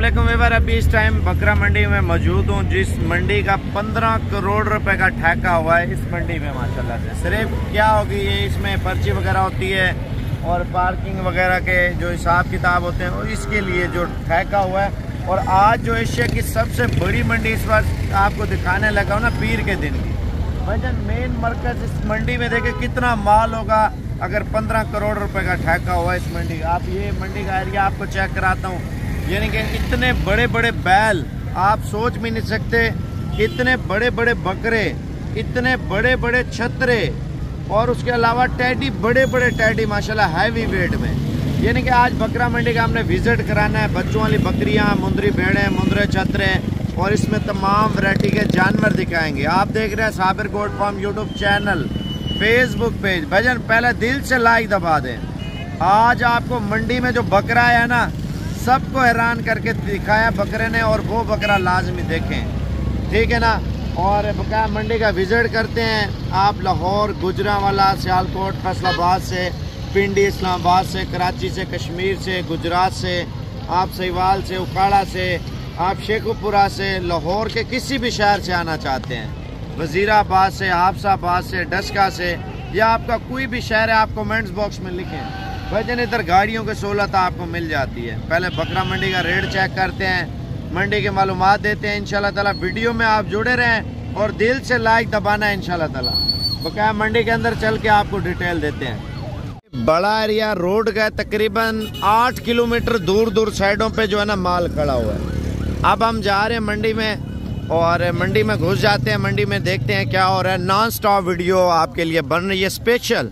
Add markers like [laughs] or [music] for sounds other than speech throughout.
Aslam waiver अभी इस time बकरा मंडी में मौजूद हूँ, जिस मंडी का 15 करोड़ रुपए का ठेका हुआ है, इस मंडी में माशाल्लाह से। सिर्फ़ क्या होगी ये, इसमें पर्ची वगैरह होती है और पार्किंग वगैरह के जो हिसाब किताब होते हैं और इसके लिए जो ठेका हुआ है। और आज जो एशिया की सबसे बड़ी मंडी, इस बार आपको दिखाने लगा हूँ ना, पीर के दिन की। वज़न मेन मरकज इस मंडी में देखे कितना माल होगा, अगर 15 करोड़ रुपए का ठेका हुआ इस मंडी आप ये मंडी का एरिया आपको चेक कराता हूँ। यानी कि इतने बड़े बड़े बैल, आप सोच भी नहीं सकते, इतने बड़े बड़े बकरे, इतने बड़े बड़े छतरे, और उसके अलावा टैडी, बड़े बड़े टैडी, माशाल्लाह हैवी वेट में। यानी कि आज बकरा मंडी का हमने विज़िट कराना है, बच्चों वाली बकरियाँ, मुंदरी भेड़ें, मुंदरे छतरे, और इसमें तमाम वैरायटी के जानवर दिखाएँगे। आप देख रहे हैं साबिर गोड from YouTube channel Facebook page भजन पहले दिल से लाइक दबा दें। आज आपको मंडी में जो बकरा है ना सबको हैरान करके दिखाया, बकरे ने और वो बकरा लाजमी देखें। ठीक है ना? और बकाया मंडी का विज़िट करते हैं आप लाहौर, गुजरावाला, सियालकोट, फैसलाबाद से, पिंडी, इस्लामाबाद से, कराची से, कश्मीर से, गुजरात से, आप सहीवाल से, उकाड़ा से, आप शेखुपुरा से, लाहौर के किसी भी शहर से आना चाहते हैं। वजीराबाद से हाफसाबाद से, डस्का से, या आपका कोई भी शहर है, आप कमेंट्स बॉक्स में लिखें। वज़न इधर गाड़ियों की सहूलत आपको मिल जाती है। पहले बकरा मंडी का रेट चेक करते हैं, मंडी के मालूम देते हैं इनशाला ताला वीडियो में आप जुड़े रहें और दिल से लाइक दबाना है इनशाला ताला। बकाया मंडी के अंदर चल के आपको डिटेल देते हैं। बड़ा एरिया रोड का तकरीबन आठ किलोमीटर दूर दूर साइडों पे जो है ना माल खड़ा हुआ है। अब हम जा रहे हैं मंडी में और मंडी में घुस जाते हैं, मंडी में देखते हैं क्या हो रहा है। नॉन स्टॉप वीडियो आपके लिए बन रही है स्पेशल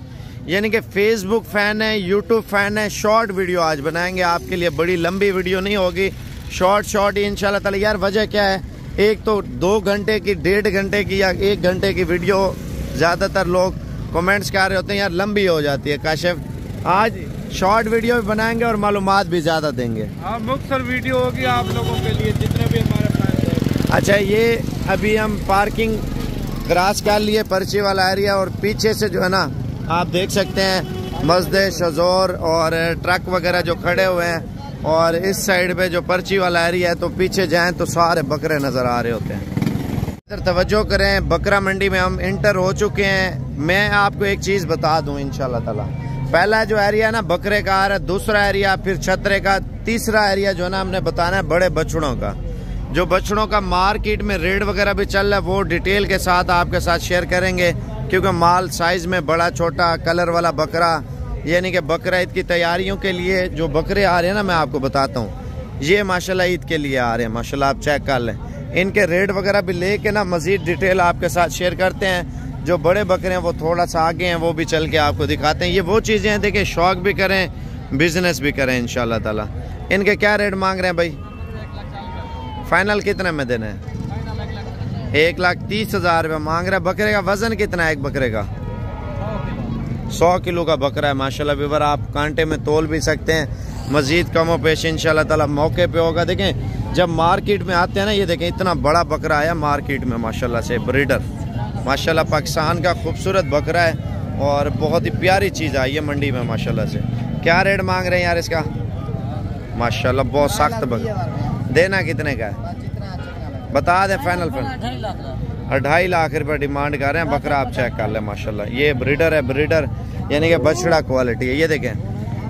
यानी कि फेसबुक फ़ैन है यूट्यूब फ़ैन है शॉर्ट वीडियो आज बनाएँगे। आपके लिए बड़ी लंबी वीडियो नहीं होगी। शॉर्ट शॉर्ट ही इनशाला ताला। यार वजह क्या है? एक तो दो घंटे की डेढ़ घंटे की या एक घंटे की वीडियो ज़्यादातर लोग कमेंट्स कर रहे होते हैं। यार लंबी हो जाती है काशिफ। आज शॉर्ट वीडियो भी बनाएँगे और मालूम भी ज़्यादा देंगे। हाँ मुख्तर वीडियो होगी आप लोगों के लिए जितने भी हमारे अच्छा ये अभी हम पार्किंग क्रॉस कर लिए पर्ची वाला एरिया और पीछे से जो है ना आप देख सकते हैं मस्जिद शजोर और ट्रक वगैरह जो खड़े हुए हैं और इस साइड पे जो पर्ची वाला एरिया है तो पीछे जाएँ तो सारे बकरे नज़र आ रहे होते हैं। इधर तवज्जो करें, बकरा मंडी में हम इंटर हो चुके हैं। मैं आपको एक चीज़ बता दूँ, इंशाल्लाह ताला। पहला जो एरिया ना, बकरे का आ रहा है, दूसरा एरिया, फिर छतरे का, तीसरा एरिया जो है ना, हमने बताना है बड़े बछड़ों का। जो बछड़ों का मार्केट में रेड वगैरह भी चल रहा है, वो डिटेल के साथ आपके साथ शेयर करेंगे। क्योंकि माल साइज़ में बड़ा, छोटा कलर वाला बकरा, यानी कि बकरा ईद की तैयारियों के लिए जो बकरे आ रहे हैं ना, मैं आपको बताता हूँ। ये माशाल्लाह ईद के लिए आ रहे हैं, माशाल्लाह आप चेक कर लें। इनके रेट वगैरह भी लेके ना, मजीद डिटेल आपके साथ शेयर करते हैं। जो बड़े बकरे हैं, वो थोड़ा सा आगे हैं, वो भी चल के आपको दिखाते हैं। ये वो चीज़ें हैं, देखिए, शौक भी करें बिज़नेस भी करें इन ताला। इनके क्या रेट मांग रहे हैं भाई? फाइनल कितने में देने हैं? एक लाख तीस हज़ार रुपया मांग रहा है। बकरे का वज़न कितना है एक बकरे का? सौ किलो का बकरा है माशाल्लाह विवर आप कांटे में तोल भी सकते हैं। मजीद कमो पेश इंशाल्लाह ताला मौके पे होगा। देखें जब मार्केट में आते हैं ना ये देखें इतना बड़ा बकरा आया मार्केट में माशाल्लाह से ब्रीडर। माशाल्लाह पाकिस्तान का खूबसूरत बकरा है और बहुत ही प्यारी चीज़ आई है मंडी में माशाल्लाह से। क्या रेट मांग रहे हैं यार इसका? माशाल्लाह बहुत सख्त बकरा। देना कितने का है? बता दें फाइनल फाइनल ढाई लाख रुपए डिमांड कर रहे हैं बकरा आप चेक कर लें माशाल्लाह। ये ब्रीडर है ब्रीडर यानी कि बछड़ा क्वालिटी है। ये देखें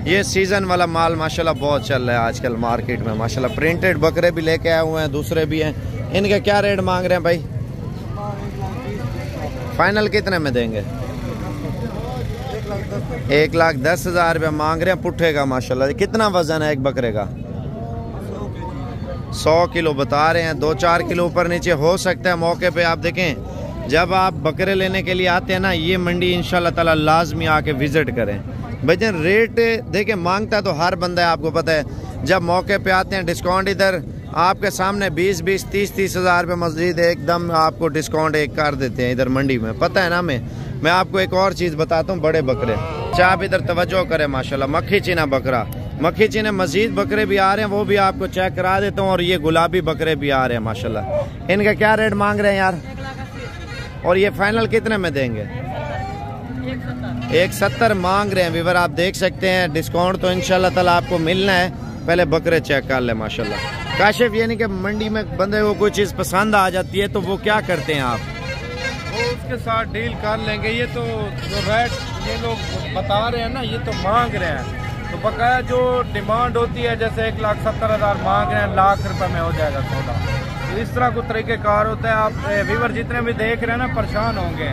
ये सीज़न वाला माल माशाल्लाह बहुत चल रहा है आजकल मार्केट में। माशाल्लाह प्रिंटेड बकरे भी लेके आए हुए हैं दूसरे भी हैं। इनके क्या रेट मांग रहे हैं भाई? फाइनल कितने में देंगे? एक लाख दस हज़ार रुपया मांग रहे हैं पुट्ठे का माशाल्लाह। कितना वज़न है एक बकरे का? सौ किलो बता रहे हैं, दो चार किलो ऊपर नीचे हो सकता है मौके पे, आप देखें। जब आप बकरे लेने के लिए आते हैं ना, ये मंडी इंशाल्लाह ताला लाजमी आके विज़िट करें। भजन, रेट देखें, माँगता तो हर बंदा है, आपको पता है। जब मौके पे आते हैं, डिस्काउंट इधर, आपके सामने बीस बीस तीस तीस हज़ार रुपये मस्जिद एकदम आपको डिस्काउंट एक कर देते हैं इधर मंडी में। पता है ना मैं मैं आपको एक और चीज़ बताता हूँ, बड़े बकरे। चाहे आप इधर तवज्जो करें, माशाल्लाह, मक्खी चीना बकरा। मक्खी चीने मजीद बकरे भी आ रहे हैं, वो भी आपको चेक करा देता हूँ, और ये गुलाबी बकरे भी आ रहे हैं, माशाल्लाह। इनका क्या रेट मांग रहे हैं यार? और ये फाइनल कितने में देंगे? एक सत्तर मांग रहे हैं विवर आप देख सकते हैं डिस्काउंट तो इनशाला तला आपको मिलना है। पहले बकरे चेक कर ले, माशाल्लाह। काशिफ, यानी कि मंडी में बंदे को कोई चीज़ पसंद आ जाती है तो वो क्या करते हैं आप? वो उसके साथ डील कर लेंगे, ये तो जो रेट ये लोग बता रहे हैं ना, ये तो मांग रहे हैं। तो बकाया जो डिमांड होती है, जैसे एक लाख सत्तर हज़ार मांग रहे हैं, लाख रुपए में हो जाएगा सौदा। तो इस तरह को तरीके कार होता है। आप व्यूवर जितने भी देख रहे हैं ना, परेशान होंगे।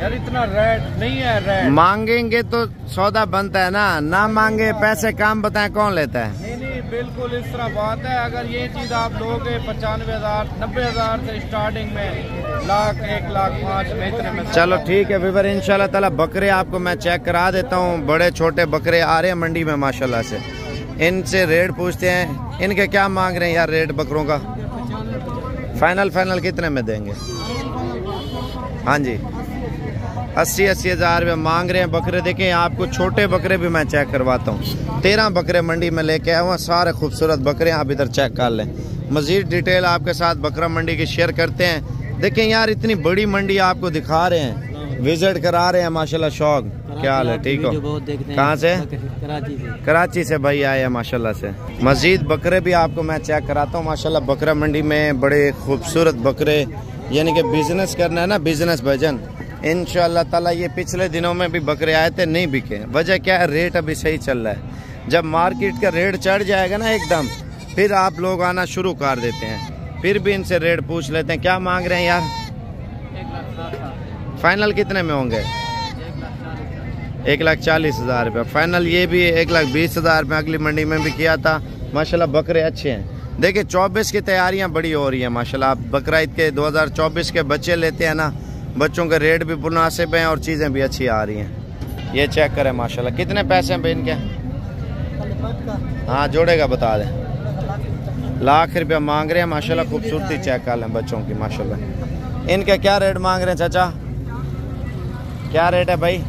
यार इतना रेट नहीं है रेट मांगेंगे तो सौदा बनता है ना। ना मांगे पैसे काम बताएँ कौन लेता है? नहीं नहीं बिल्कुल इस तरह बात है। अगर ये चीज़ आप लोगे पचानवे हज़ार नब्बे हज़ार से स्टार्टिंग में लाख एक लाख पाँच में इतने में चलो ठीक है विवर इंशाल्लाह ताला बकरे आपको मैं चेक करा देता हूँ। बड़े छोटे बकरे आ रहे हैं मंडी में माशाल्लाह से। इनसे रेट पूछते हैं। इनके क्या मांग रहे हैं यार रेट बकरों का? फाइनल फाइनल कितने में देंगे? हाँ जी। अस्सी अस्सी हज़ार रुपये मांग रहे हैं बकरे। देखें आपको छोटे बकरे भी मैं चेक करवाता हूँ। तेरह बकरे मंडी में लेके आया हुआ सारे खूबसूरत बकरे आप इधर चेक कर लें। मज़ीद डिटेल आपके साथ बकरा मंडी की शेयर करते हैं। देखें यार, इतनी बड़ी मंडी आपको दिखा रहे हैं। विज़िट करा रहे हैं, माशाल्लाह शौक। क्या हाल है? ठीक हो? कहाँ से? कराची से। कराची से भाई आए हैं माशाल्लाह से। मजीद बकरे भी आपको मैं चेक कराता हूँ माशाल्लाह बकरा मंडी में बड़े खूबसूरत बकरे यानी कि बिज़नेस करना है ना बिज़नेस भजन इन ताला ये पिछले दिनों में भी बकरे आए थे नहीं बिके। वजह क्या है? रेट अभी सही चल रहा है। जब मार्केट का रेट चढ़ जाएगा ना एकदम फिर आप लोग आना शुरू कर देते हैं। फिर भी इनसे रेट पूछ लेते हैं। क्या मांग रहे हैं यार? फाइनल कितने में होंगे? एक लाख चालीस हज़ार रुपये। फाइनल ये भी एक लाख बीस हज़ार रुपये अगली मंडी में भी किया था। माशाल्लाह बकरे अच्छे हैं। देखिए, चौबीस की तैयारियाँ बड़ी हो रही हैं, माशाल्लाह। आप बकरा के 2024 के बच्चे लेते हैं ना, बच्चों के रेट भी मुनासिब हैं और चीज़ें भी अच्छी आ रही हैं। ये चेक करें, माशाल्लाह। कितने पैसे हैं इनके? हाँ जोड़ेगा, बता दें। लाख रुपया मांग रहे हैं, माशाल्लाह। खूबसूरती चेक कर लें बच्चों की, माशाल्लाह। इनके क्या रेट मांग रहे हैं, चाचा? क्या रेट है भाई?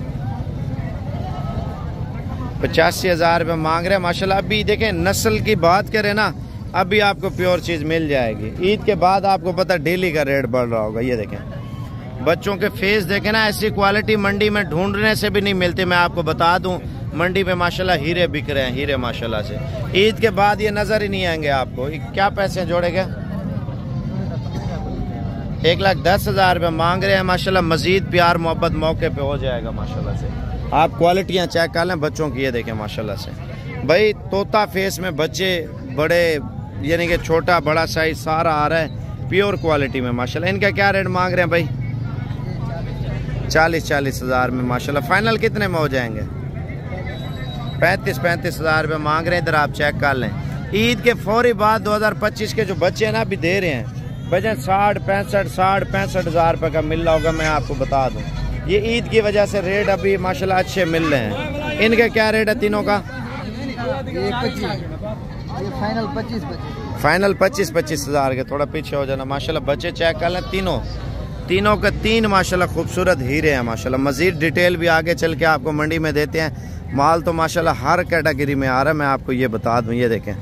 पचासी हज़ार रुपये मांग रहे हैं। माशाल्लाह, अभी देखें, नस्ल की बात करें ना, अभी आपको प्योर चीज़ मिल जाएगी। ईद के बाद आपको पता डेली का रेट बढ़ रहा होगा, ये देखें। बच्चों के फेस देखें ना, ऐसी क्वालिटी मंडी में ढूँढने से भी नहीं मिलती। मैं आपको बता दूँ, मंडी में माशाल्लाह हीरे बिक रहे हैं, हीरे माशाल्लाह से। ईद के बाद ये नज़र ही नहीं आएँगे आपको। क्या पैसे जोड़ेगा एक लाख दस हज़ार रुपये मांग रहे हैं, माशाल्लाह, मजीद प्यार मोहब्बत मौके पे हो जाएगा, माशाल्लाह से। आप क्वालिटियाँ चेक कर लें, बच्चों की, ये देखें, माशाल्लाह से। भाई, तोता फेस में बच्चे बड़े, यानी कि छोटा, बड़ा साइज़ सारा आ रहा है प्योर क्वालिटी में, माशाल्लाह। इनका क्या रेट मांग रहे हैं भाई? चालीस चालीस हज़ार में, माशाल्लाह। फाइनल कितने में हो जाएँगे? पैंतीस पैंतीस हज़ार रुपये मांग रहे हैं, इधर आप चेक कर लें। ईद के फौरी बाद 2025 के जो बच्चे हैं ना, अभी दे रहे हैं। बजन साठ, पैंसठ साठ, पैंसठ हज़ार रुपये का मिल रहा होगा, मैं आपको बता दूँ। ये ईद की वजह से रेट अभी, माशाल्लाह, अच्छे मिल रहे हैं। इनके क्या रेट है तीनों का? फाइनल पच्चीस पच्चीस हज़ार के, थोड़ा पीछे हो जाना। माशाल्लाह, बच्चे चेक कर लें, तीनों। तीनों के तीन, माशाल्लाह, खूबसूरत हीरे हैं, माशाल्लाह। मज़ीद डिटेल भी आगे चल के आपको मंडी में देते हैं। माल तो माशाल्लाह हर कैटेगरी में आ रहा है। मैं आपको ये बता दूँ, ये देखें।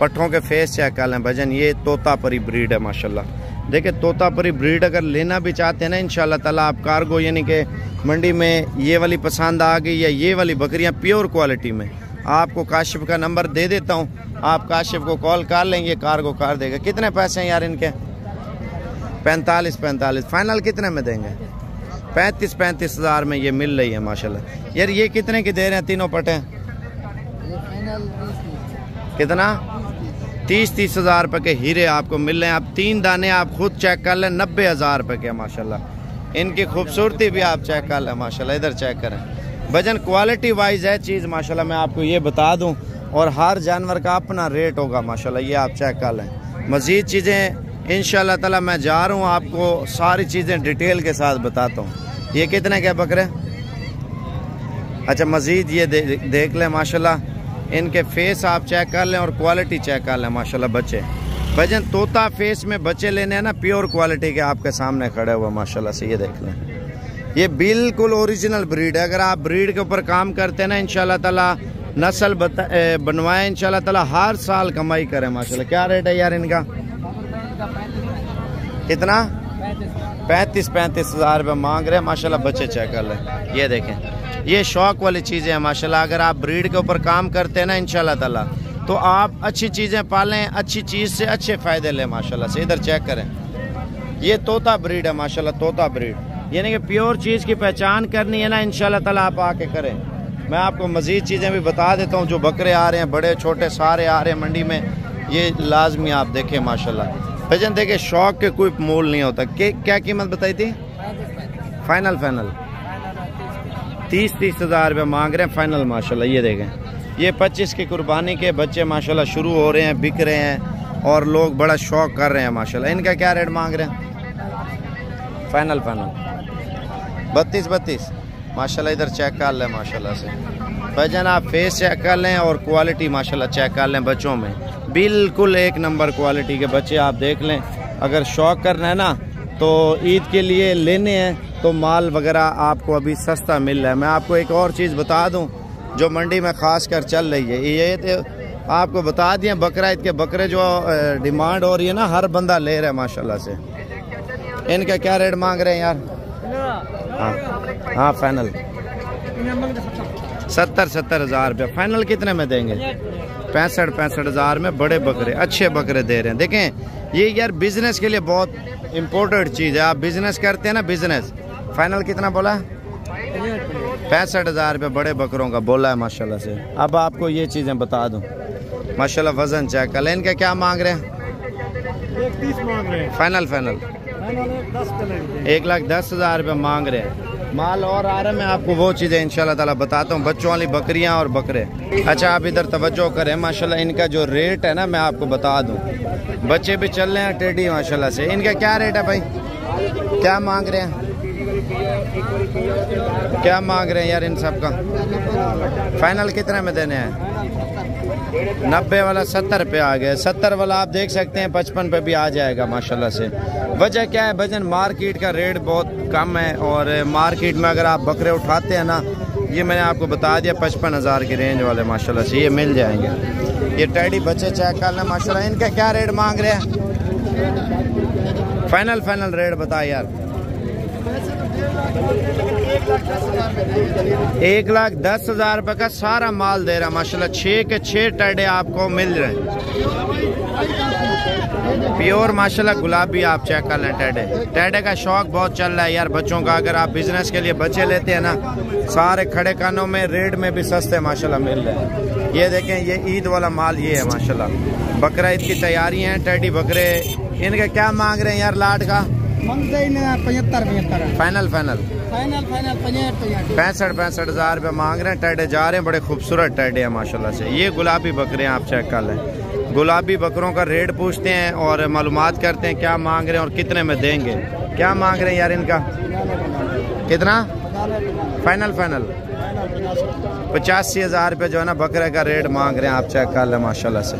पट्ठों के फेस चेक कर लें, भजन, ये तोता परी ब्रीड है, माशाल्लाह। देखिए तोतापरी ब्रीड अगर लेना भी चाहते हैं ना इन ताला आप कार्गो यानी कि मंडी में ये वाली पसंद आ गई या ये वाली बकरियाँ प्योर क्वालिटी में आपको काशिफ का नंबर दे देता हूँ। आप काशिफ को कॉल कर लेंगे कार्गो कार देगा। कितने पैसे हैं यार इनके? पैंतालीस पैंतालीस। फाइनल कितने में देंगे? पैंतीस पैंतीस हज़ार में ये मिल रही है माशाल्लाह। यार ये कितने की दे रहे हैं? तीनों पटे कितना? तीस तीस हज़ार रुपये के हीरे आपको मिल रहे हैं। आप तीन दाने आप खुद चेक कर लें नब्बे हज़ार रुपये के माशाल्लाह। इनकी खूबसूरती भी आप चेक कर लें माशाल्लाह इधर चेक करें। वज़न क्वालिटी वाइज है चीज़ माशाल्लाह मैं आपको ये बता दूँ और हर जानवर का अपना रेट होगा माशाल्लाह ये आप चेक कर लें। मज़ीद चीज़ें इन ताला मैं जा रहा हूँ आपको सारी चीज़ें डिटेल के साथ बताता हूँ। ये कितने के बकरे? अच्छा मज़ीद ये दे, देख लें माशाल्लाह इनके फेस आप चेक कर लें और क्वालिटी चेक कर लें, माशाल्लाह बच्चे। भजन तोता फेस में बच्चे लेने हैं ना प्योर क्वालिटी के आपके सामने खड़े हुए, माशाल्लाह से ये देख लें। ये बिल्कुल ओरिजिनल ब्रीड है। अगर आप ब्रीड के ऊपर काम करते हैं ना इन ताला नस्ल बनवाए इन ताला हर साल कमाई करें, माशाल्लाह। क्या रेट है यार इनका? कितना? पैंतीस पैंतीस हज़ार रुपये मांग रहे हैं। माशाल्लाह बच्चे चेक कर लें। ये देखें। ये शौक वाली चीज़ें हैं, माशाल्लाह। अगर आप ब्रीड के ऊपर काम करते हैं ना इन ताला तो आप अच्छी चीज़ें पालें, अच्छी चीज़ से अच्छे फ़ायदे लें, माशाल्लाह से। इधर चेक करें। ये तोता ब्रीड है, माशाल्लाह, तोता ब्रीड यानी कि प्योर चीज़ की पहचान करनी है ना इन ताला आप आके करें। मैं आपको मज़ीद चीज़ें भी बता देता हूँ, जो बकरे आ रहे हैं, बड़े, छोटे, सारे आ रहे हैं मंडी में। ये लाजमी आप देखें, माशाल्लाह। भजन देखे शौक के कोई मोल नहीं होता। के, क्या कीमत बताई थी? फाइनल फाइनल तीस तीस हज़ार रुपये मांग रहे हैं फाइनल माशाल्लाह ये देखें। ये पच्चीस की कुर्बानी के बच्चे माशाल्लाह शुरू हो रहे हैं बिक रहे हैं और लोग बड़ा शौक कर रहे हैं माशाल्लाह। इनका क्या रेट मांग रहे हैं? फाइनल फाइनल बत्तीस बत्तीस. माशाल्लाह इधर चेक कर लें माशाल्लाह से। भजन आप फेस चेक कर लें और क्वालिटी माशाल्लाह चेक कर लें बच्चों में। बिल्कुल एक नंबर क्वालिटी के बच्चे आप देख लें। अगर शौक करना है ना तो ईद के लिए लेने हैं तो माल वगैरह आपको अभी सस्ता मिल रहा है। मैं आपको एक और चीज़ बता दूँ, जो मंडी में ख़ास कर चल रही है। ये तो आपको बता दिए बकरा, ईद के बकरे जो डिमांड हो रही है ना, हर बंदा ले रहा है, माशाल्लाह से। इनका क्या रेट मांग रहे हैं यार? हाँ हाँ फाइनल सत्तर सत्तर हज़ार रुपया। फाइनल कितने में देंगे? पैंसठ पैंसठ हज़ार में बड़े बकरे अच्छे बकरे दे रहे हैं। देखें ये यार बिज़नेस के लिए बहुत इम्पोर्टेंट चीज़ है। आप बिज़नेस करते हैं ना बिज़नेस फाइनल कितना बोला? पैंसठ हज़ार रुपये बड़े बकरों का बोला है माशाल्लाह से। अब आपको ये चीज़ें बता दूँ। माशाल्लाह वज़न चेक कर इनका क्या मांग रहे हैं? फाइनल फाइनल एक लाख दस हज़ार रुपये मांग रहे हैं। माल और आ रहा है, मैं आपको वो चीज़ें इंशाल्लाह ताला बताता हूँ, बच्चों वाली बकरियाँ और बकरे। अच्छा आप इधर तवज्जो करें, माशाल्लाह इनका जो रेट है ना, मैं आपको बता दूँ। बच्चे भी चल रहे हैं टेडी माशाल्लाह से। इनका क्या रेट है भाई? क्या मांग रहे हैं? क्या मांग रहे हैं यार इन सब का? फाइनल कितने में देने हैं? नब्बे वाला सत्तर पे आ गया। सत्तर वाला आप देख सकते हैं, पचपन पे भी आ जाएगा, माशाल्लाह से। वजह क्या है? भजन मार्केट का रेट बहुत कम है और मार्केट में अगर आप बकरे उठाते हैं ना, ये मैंने आपको बता दिया, पचपन हज़ार की रेंज वाले, माशाल्लाह से, ये मिल जाएँगे। ये टैडी बच्चे चेक कर लें, माशाल्लाह, इनका क्या रेट मांग रहे हैं? फाइनल फाइनल रेट बताए यार। एक लाख दस हज़ार रुपए का सारा माल दे रहा, माशाल्लाह छः के छः टैडे आपको मिल रहे हैं। प्योर माशाल्लाह, गुलाबी आप चेक कर लें टैडे टैडे का शौक बहुत चल रहा है यार बच्चों का, अगर आप बिज़नेस के लिए बच्चे लेते हैं ना, सारे खड़े कानों में रेट में भी सस्ते, माशाल्लाह, मिल रहे हैं। ये देखें, ये ईद वाला माल ये है, माशाल्लाह। बकरा ईद की तैयारी है टैडी बकरे, इनके क्या मांग रहे हैं यार लाट का? पचहत्तर पचहत्तर। Final final. फाइनल फाइनल पैंसठ पैंसठ हज़ार रुपये मांग रहे हैं। टैडे जा रहे हैं बड़े खूबसूरत टैडे हैं माशाल्लाह से। ये गुलाबी बकरे हैं आप चेक कर लें। गुलाबी बकरों का रेट पूछते हैं और मालूम करते हैं क्या मांग रहे हैं और कितने में देंगे। क्या मांग रहे हैं यार इनका? कितना? Final final. पचासी हज़ार रुपये जो है ना बकरे का रेट मांग रहे हैं आप चेक कर लें माशाल्लाह से।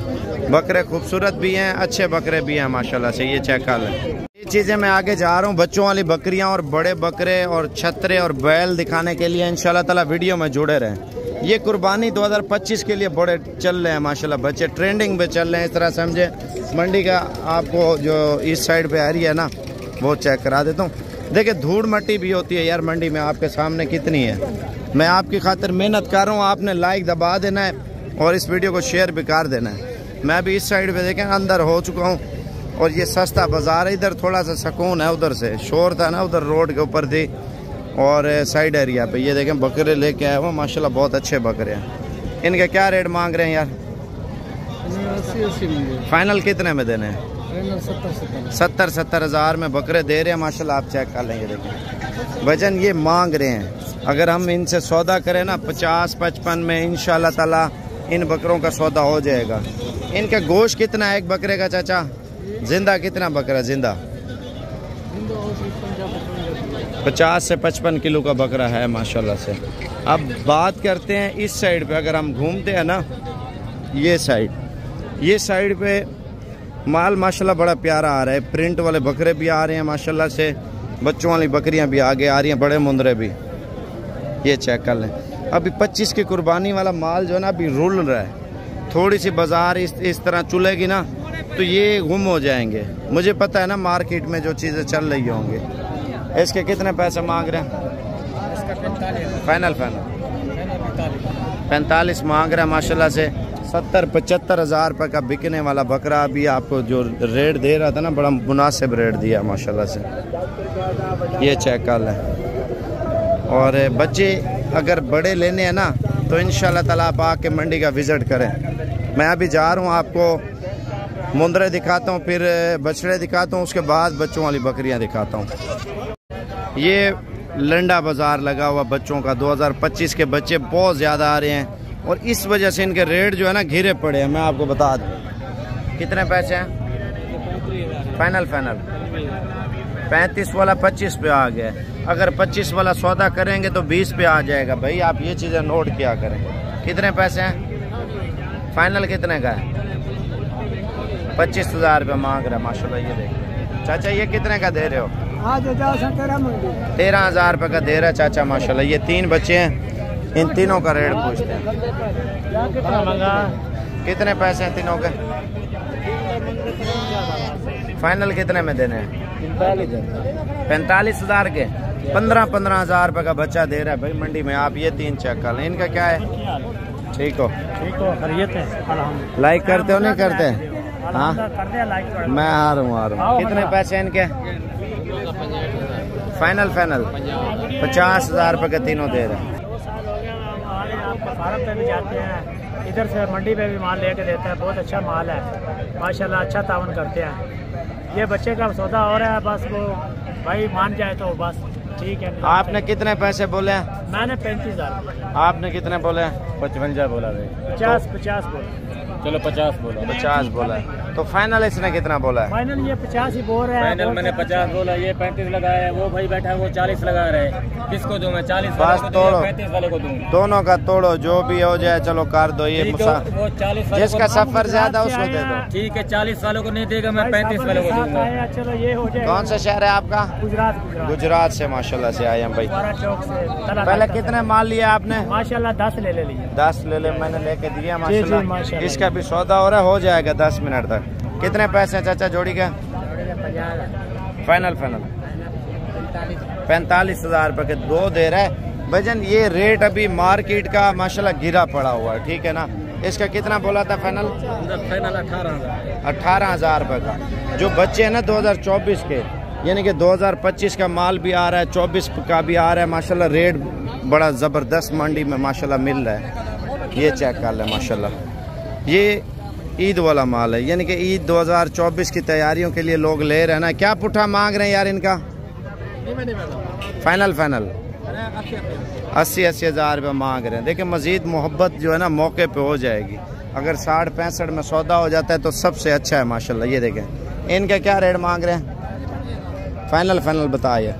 बकरे खूबसूरत भी हैं अच्छे बकरे भी हैं माशाल्लाह से। ये चेक कर लें। चीज़ें मैं आगे जा रहा हूँ, बच्चों वाली बकरियाँ और बड़े बकरे और छतरे और बैल दिखाने के लिए इंशाल्लाह ताला वीडियो में जुड़े रहें। ये कुर्बानी 2025 के लिए बड़े चल रहे हैं, माशाल्लाह बच्चे, ट्रेंडिंग पे चल रहे हैं, इस तरह समझे। मंडी का आपको जो इस साइड पे आ रही है ना, वो चेक करा देता हूँ। देखिए, धूड़ मट्टी भी होती है यार मंडी में, आपके सामने कितनी है। मैं आपकी खातिर मेहनत कर रहा हूँ, आपने लाइक दबा देना है और इस वीडियो को शेयर भी कर देना है। मैं भी इस साइड पे देखें, अंदर हो चुका हूँ। और ये सस्ता बाज़ार है इधर थोड़ा सा सुकून है उधर से। शोर था ना उधर रोड के ऊपर थी और साइड एरिया पे। ये देखें बकरे लेके आए हुए माशाल्लाह बहुत अच्छे बकरे हैं। इनके क्या रेट मांग रहे हैं यार? फाइनल कितने में देने हैं? सत्तर सत्तर। हज़ार में बकरे दे रहे हैं माशाल्लाह आप चेक कर लेंगे देखें। वज़न ये मांग रहे हैं। अगर हम इनसे सौदा करें ना पचास पचपन में इन ताला इन बकरों का सौदा हो जाएगा। इनका गोश्त कितना है एक बकरे का चाचा? ज़िंदा कितना बकरा ज़िंदा। पचास से पचपन किलो का बकरा है, माशाल्लाह से। अब बात करते हैं इस साइड पे, अगर हम घूमते हैं ना, ये साइड। ये साइड पे माल, माशाल्लाह, बड़ा प्यारा आ रहा है। प्रिंट वाले बकरे भी आ रहे हैं, माशाल्लाह से। बच्चों वाली बकरियाँ भी आगे आ रही हैं, बड़े मुंदरे भी। ये चेक कर लें। अभी 25 की कुर्बानी वाला माल जो है ना, अभी रुल रहा है। थोड़ी सी बाज़ार इस इस तरह चुलेगी ना तो ये गुम हो जाएँगे। मुझे पता है ना मार्केट में जो चीज़ें चल रही होंगे। इसके कितने पैसे मांग रहे हैं? फाइनल फाइनल पैंतालीस। मांग रहे हैं माशाल्लाह से। सत्तर पचहत्तर हज़ार रुपये का बिकने वाला बकरा अभी आपको जो रेट दे रहा था ना बड़ा मुनासिब रेट दिया माशाल्लाह से। ये चेक कर लें। और बच्चे अगर बड़े लेने हैं ना तो इन ताला आप आके मंडी का विज़िट करें। मैं अभी जा रहा हूँ आपको मुंदरे दिखाता हूँ, फिर बछड़े दिखाता हूँ, उसके बाद बच्चों वाली बकरियाँ दिखाता हूँ। ये लंडा बाज़ार लगा हुआ बच्चों का 2025 के बच्चे बहुत ज़्यादा आ रहे हैं, और इस वजह से इनके रेट जो है ना घिरे पड़े हैं, मैं आपको बता दूँ। कितने पैसे हैं? Final final. पैंतीस वाला पच्चीस पे आ गया अगर पच्चीस वाला सौदा करेंगे तो बीस पे आ जाएगा। भाई, आप ये चीज़ें नोट किया करें। कितने पैसे हैं? फाइनल कितने का है? पच्चीस हज़ार रुपये मांग रहे माशाल्लाह ये देखिए चाचा ये कितने का दे रहे हो? तेरह हज़ार रुपये का दे रहा है चाचा माशाल्लाह। ये तीन बच्चे हैं इन तीनों का रेट पूछते हैं। कितने पैसे हैं तीनों के? फाइनल कितने में देने हैं? पैंतालीस हज़ार के। पंद्रह पंद्रह हज़ार रुपये का बच्चा दे रहा है भाई मंडी में। आप ये तीन चेक कर लें। इनका क्या है? ठीक हो। ठीक हो लाइक करते हो नहीं करते? हाँ मैं आ रहा हूँ आ रहा हूँ। कितने पैसे इनके? फाइनल फाइनल पचास हज़ार रुपये के तीनों दे रहे हैं। फार्म पे भी जाते हैं। इधर से मंडी पे भी माल लेके देते हैं बहुत अच्छा माल है। माशाल्लाह अच्छा तावन करते हैं। ये बच्चे का सौदा हो रहा है बस वो भाई मान जाए तो बस ठीक है। आपने कितने पैसे बोले मैंने पैंतीस हज़ार आपने कितने बोले पचवंजा बोला भाई। पचास पचास बोल। चलो पचास बोला। पचास बोला तो फाइनल इसने कितना बोला है? फाइनल ये पचास ही बोल रहे हैं। फाइनल मैंने पचास बोला ये पैंतीस लगाया है वो भाई बैठा है वो चालीस लगा रहे हैं। किसको दूँ मैं? चालीस बस तोड़ो। पैंतीस वाले को दूँ? दोनों का तोड़ो जो भी हो जाए चलो कर दो ये वो चालीस जिसका सफ़र ज़्यादा उसको दे दो। ठीक है चालीस वालों को नहीं देगा मैं पैंतीस वाले को दूँगा। चलो ये हो जाए कौन सा शहर है आपका? गुजरात गुजरात। गुजरात से माशाल्लाह से आए हैं भाई। पहले कितने माल लिया आपने? माशाल्लाह दस ले ले लिए। दस ले ले मैंने लेके दिया माशाल्लाह। इसका भी सौदा हो रहा है हो जाएगा दस मिनट तक। कितने पैसे हैं चाचा जोड़ी का? फाइनल फाइनल पैंतालीस हज़ार रुपए के दो दे रहा है। भजन ये रेट अभी मार्केट का माशाल्लाह गिरा पड़ा हुआ है ठीक है ना? इसका कितना बोला था फाइनल फाइनल अठारह अठारह हज़ार रुपए का। जो बच्चे हैं ना 2024 के यानी कि 2025 का माल भी आ रहा है 24 का भी आ रहा है माशाल्लाह रेट बड़ा ज़बरदस्त मंडी में माशाल्लाह मिल रहा है। ये चेक कर लें माशाल्लाह। ये ईद वाला माल है। यानी कि ईद 2024 की तैयारियों के लिए लोग ले रहे हैं ना। क्या पुठा मांग रहे हैं यार इनका? फाइनल फाइनल अस्सी अस्सी हज़ार रुपये मांग रहे हैं। देखिए, मज़ीद मोहब्बत जो है ना, मौके पे हो जाएगी। अगर साठ पैंसठ में सौदा हो जाता है तो सबसे अच्छा है, माशाल्लाह। ये देखें, इनका क्या रेट मांग रहे हैं? फाइनल फाइनल बताइए।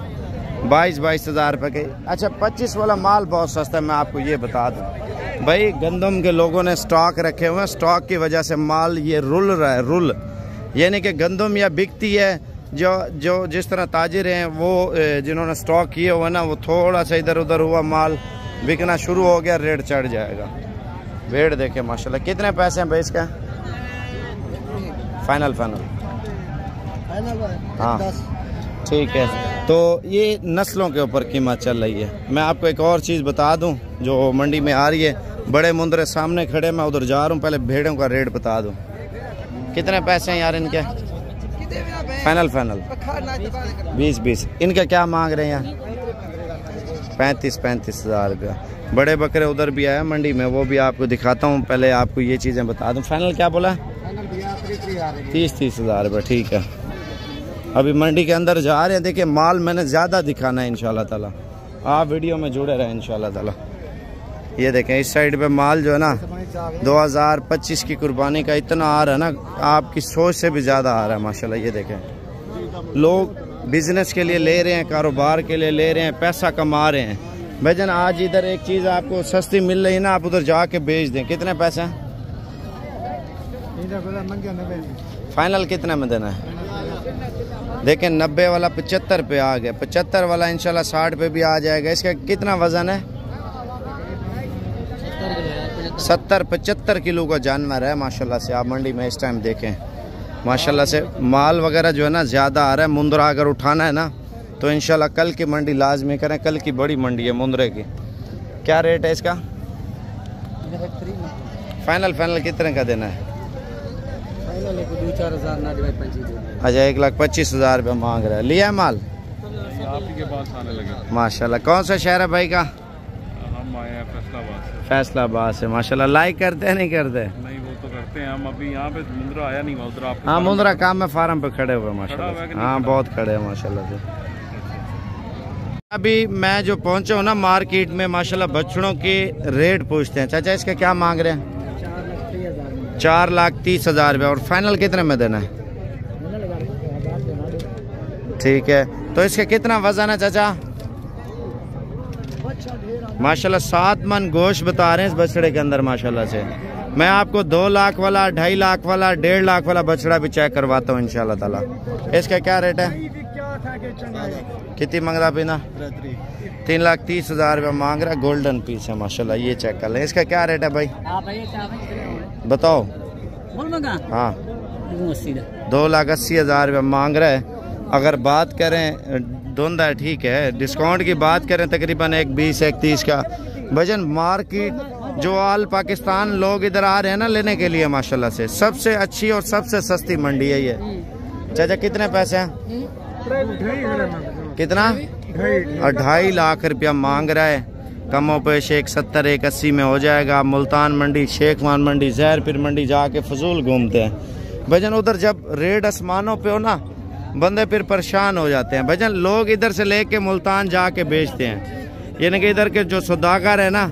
बाईस बाईस हज़ार रुपये के। अच्छा पच्चीस वाला माल बहुत सस्ता है, मैं आपको ये बता दूँ। भाई गंदम के लोगों ने स्टॉक रखे हुए हैं। स्टॉक की वजह से माल ये रुल रहा है रुल। यानी कि गंदम या बिकती है जो जो जिस तरह ताजिर हैं वो जिन्होंने स्टॉक किए हुए ना वो थोड़ा सा इधर उधर हुआ माल बिकना शुरू हो गया रेट चढ़ जाएगा। रेट देखे माशाल्लाह कितने पैसे हैं भाई इसका? फाइनल फाइनल हाँ ठीक है। तो ये नस्लों के ऊपर कीमत चल रही है। मैं आपको एक और चीज़ बता दूँ, जो मंडी में आ रही है। बड़े मुंदरे सामने खड़े, मैं उधर जा रहा हूँ, पहले भेड़ों का रेट बता दूँ। कितने पैसे हैं यार इनके? Final final. बीस बीस। इनका क्या मांग रहे हैं? यार पैंतीस पैंतीस हज़ार रुपया। बड़े बकरे उधर भी आया मंडी में, वो भी आपको दिखाता हूँ। पहले आपको ये चीज़ें बता दूँ। फाइनल क्या बोला? तीस तीस हज़ार रुपये, ठीक है। अभी मंडी के अंदर जा रहे हैं। देखिए माल मैंने ज़्यादा दिखाना है इंशाल्लाह ताला। आप वीडियो में जुड़े रहे इंशाल्लाह ताला। ये देखें इस साइड पे माल जो है ना 2025 की कुर्बानी का इतना आ रहा है ना आपकी सोच से भी ज़्यादा आ रहा है माशाल्लाह ये देखें। लोग बिज़नेस के लिए ले रहे हैं कारोबार के लिए ले रहे हैं पैसा कमा रहे हैं। भाईजान आज इधर एक चीज़ आपको सस्ती मिल रही है ना आप उधर जाके बेच दें। कितने पैसे हैं? फाइनल कितने में देना है? देखें नब्बे वाला पचहत्तर पे आ गया। पचहत्तर वाला इंशाल्लाह साठ पे भी आ जाएगा। इसका कितना वज़न है? सत्तर पचहत्तर किलो का जानवर है माशाल्लाह से। आप मंडी में इस टाइम देखें। माशाल्लाह से माल वगैरह जो है ना ज़्यादा आ रहा है। मुंदरा अगर उठाना है ना तो इंशाल्लाह कल की मंडी लाजमी करें। कल की बड़ी मंडी है मुंदरे की। क्या रेट है इसका? फाइनल फाइनल कितने का देना है दो चार हज़ार ना डिवाइड पंची अच्छा एक लाख पच्चीस हज़ार रुपया मांग रहा है। लिया है माल? आप के पास आने लगे। माशाल्लाह कौन सा शहर है भाई का? हम आए हैं फैसलाबाद से। फैसलाबाद से माशाल्लाह लाइक करते हैं नहीं करते? नहीं वो तो करते हैं। हम अभी यहाँ पे मुंद्रा आया नहीं उधर आप हाँ मुंद्रा काम में फार्म पे खड़े हुए है माशाल्लाह। हाँ बहुत खड़े हैं माशाल्लाह से। अभी मैं जो पहुँचा हूँ ना मार्केट में माशाल्लाह बछड़ों के रेट पूछते हैं। चाचा इसका क्या मांग रहे हैं? चार लाख तीस हज़ार रुपया और फाइनल कितने में देना है? ठीक है तो इसका कितना वज़न है चाचा? माशाल्लाह, सात मन गोश्त बता रहे हैं इस बछड़े के अंदर, माशाल्लाह से। मैं आपको दो लाख वाला, ढाई लाख वाला, डेढ़ लाख वाला बछड़ा भी चेक करवाता हूँ, इंशाल्लाह ताला। इसका क्या रेट है? कितनी मांग रहा पीना तीन लाख तीस हज़ार रुपया मांग रहा गोल्डन पीस है, माशाल्लाह, ये चेक कर लें। इसका क्या रेट है भाई? बताओ। बोल हाँ। दो लाख अस्सी हज़ार रुपया मांग रहा है। अगर बात करें धुंधा है ठीक है। डिस्काउंट की बात करें तकरीबन एक बीस एक तीस का। भजन मार्केट जो आल पाकिस्तान लोग इधर आ रहे हैं ना लेने के लिए माशाल्लाह से। सबसे अच्छी और सबसे सस्ती मंडी है ये। चाचा कितने पैसे हैं? कितना? ढाई लाख रुपया मांग रहा है। कमो पेश एक सत्तर, एक अस्सी में हो जाएगा। मुल्तान मंडी शेखवान मंडी जहर जहरपीर मंडी जाके फजूल घूमते हैं। भजन उधर जब रेड आसमानों पे हो ना, बंदे फिर परेशान हो जाते हैं। भजन लोग इधर से लेके मुल्तान जाके बेचते हैं। यानी कि इधर के जो सौदागर है ना,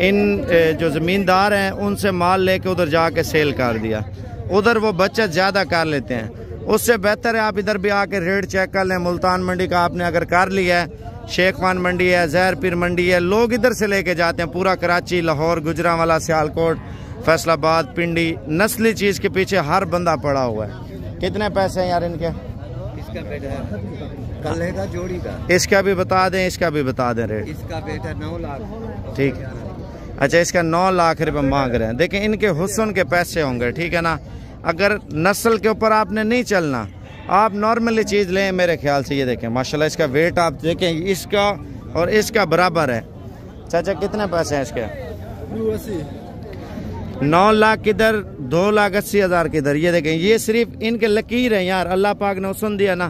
इन जो ज़मींदार हैं, उनसे माल लेके उधर जाके सेल कर दिया। उधर वो बचत ज़्यादा कर लेते हैं। उससे बेहतर है आप इधर भी आके रेट चेक कर लें। मुल्तान मंडी का आपने अगर कर लिया है शेखवान मंडी है जहर पीर मंडी है लोग इधर से लेके जाते हैं। पूरा कराची लाहौर गुजरावाला सियालकोट फैसलाबाद पिंडी नस्ली चीज़ के पीछे हर बंदा पड़ा हुआ है। कितने पैसे हैं यार इनके? इसका बेटा है। जोड़ी का। इसका भी बता दें इसका भी बता दें रेट इसका बेटा नौ लाख। ठीक। अच्छा इसका नौ लाख रुपए मांग रहे हैं। देखें इनके हुसन के पैसे होंगे ठीक है ना? अगर नस्ल के ऊपर आपने नहीं चलना आप नॉर्मली चीज़ लें मेरे ख्याल से ये देखें माशाल्लाह इसका वेट आप देखें इसका और इसका बराबर है। चाचा कितने पैसे हैं इसके? नौ लाख किधर दो लाख अस्सी हज़ार किधर ये देखें ये सिर्फ़ इनके लकीर है यार अल्लाह पाक ने हुसन दिया ना